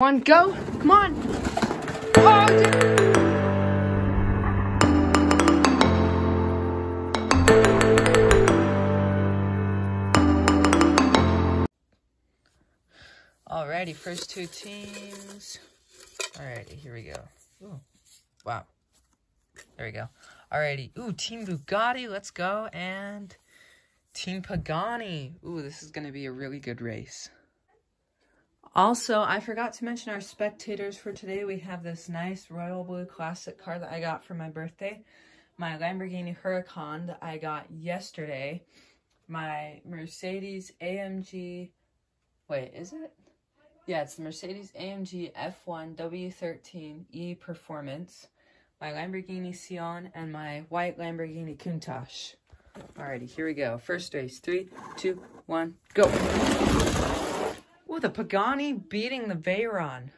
One, go. Come on. Oh. Alrighty, first two teams. Alrighty, here we go. Ooh, wow. There we go. Alrighty. Ooh, Team Bugatti, let's go. And Team Pagani. Ooh, this is going to be a really good race. Also, I forgot to mention our spectators for today. We have this nice Royal Blue Classic car that I got for my birthday. My Lamborghini Huracan that I got yesterday. My Mercedes AMG... Wait, is it? Yeah, it's the Mercedes AMG F1 W13 E Performance. My Lamborghini Sián and my white Lamborghini Countach. Alrighty, here we go. First race. Three, two, one, go. Oh, the Pagani beating the Veyron.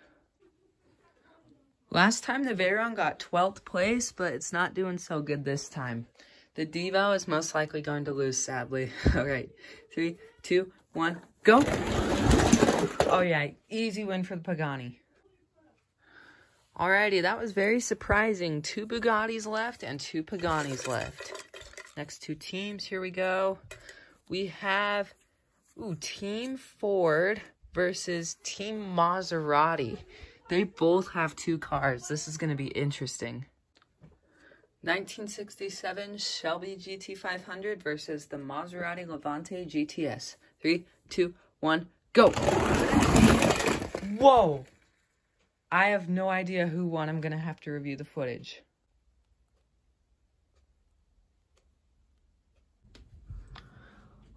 Last time the Veyron got 12th place, but it's not doing so good this time. The Divo is most likely going to lose, sadly. All right, three, two, one, go. Oh, yeah, easy win for the Pagani. Alrighty, that was very surprising. Two Bugattis left and two Paganis left. Next two teams, here we go. We have, ooh, Team Ford versus Team Maserati. They both have two cars. This is going to be interesting. 1967 Shelby GT500 versus the Maserati Levante GTS. Three, two, one, go! Whoa! I have no idea who won. I'm going to have to review the footage.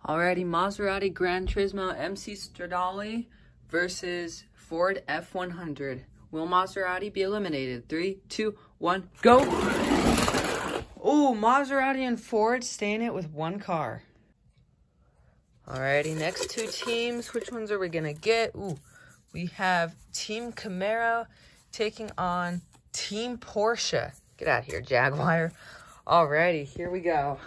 Alrighty, Maserati Gran Turismo MC Stradale versus Ford F100. Will Maserati be eliminated? Three, two, one, go! Oh, Maserati and Ford staying it with one car. Alrighty, next two teams. Which ones are we going to get? Ooh, we have Team Camaro taking on Team Porsche. Get out here, Jaguar. Alrighty, here we go.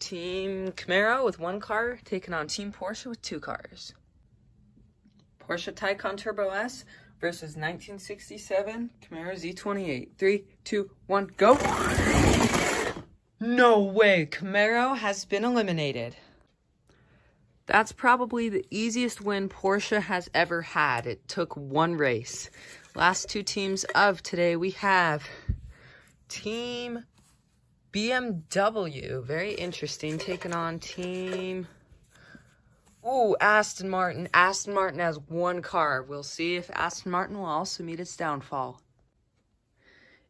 Team Camaro with one car taking on Team Porsche with two cars. Porsche Taycan Turbo S versus 1967 Camaro Z28. Three, two, one, go! No way! Camaro has been eliminated. That's probably the easiest win Porsche has ever had. It took one race. Last two teams of today, we have Team BMW, very interesting, taking on team... Ooh, Aston Martin. Aston Martin has one car. We'll see if Aston Martin will also meet its downfall.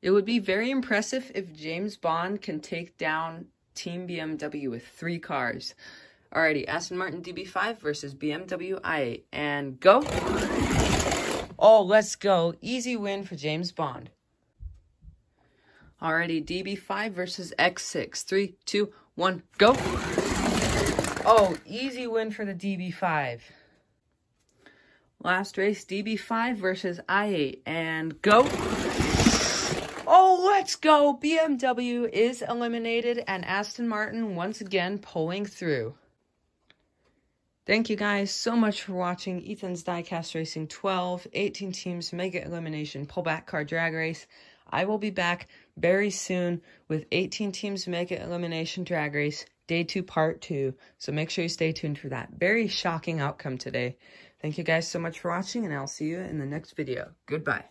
It would be very impressive if James Bond can take down Team BMW with three cars. Alrighty, Aston Martin DB5 versus BMW i8. And go! Oh, let's go. Easy win for James Bond. Alrighty, DB5 versus X6. Three, two, one, go! Oh, easy win for the DB5. Last race, DB5 versus i8. And go! Oh, let's go! BMW is eliminated and Aston Martin once again pulling through. Thank you guys so much for watching Ethan's Diecast Racing 12, 18 teams mega elimination pullback car drag race. I will be back very soon with 18 teams mega elimination drag race, day two, part two. So make sure you stay tuned for that. Very shocking outcome today. Thank you guys so much for watching, and I'll see you in the next video. Goodbye.